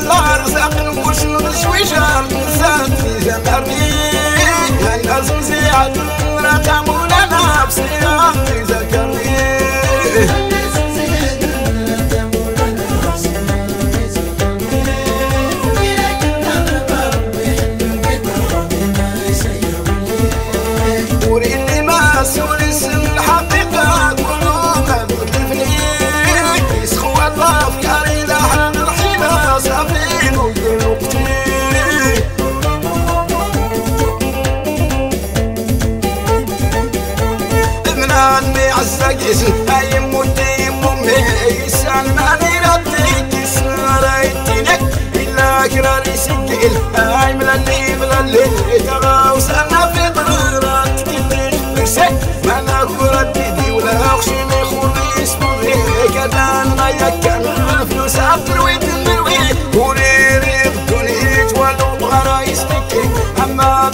غلنا الارزاق من عني عزك اسم اي مدي امي يسال ماني رديك سريتنك الا كراري سجل اي ملالي ملالي تغاوس أنا في ضرورات كتير بسك ما أنا رديدي ولا اخشي من خوري اسمي كدان ما يكن فلوس عبر ويتنروي وريري بدوني ولو بغرا يسبكي اما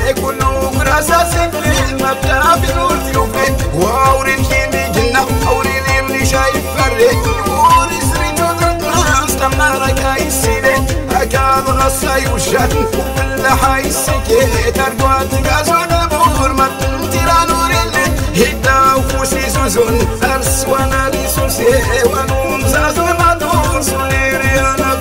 كله كراسة سفلي المبدا في نور تيوفين واوري الكيمي جنة اوري اللي شايف فريت اوري سري جذر قراص لما ركاي السيلين اكاد غصاي وشاتن وفي اللحاي السكيت ارقوات قاسون بور مطن تيران وريلين هدا وفوسي سوزون ارس وأنا لي سوسي ونوم زازون ادور سوليري أنا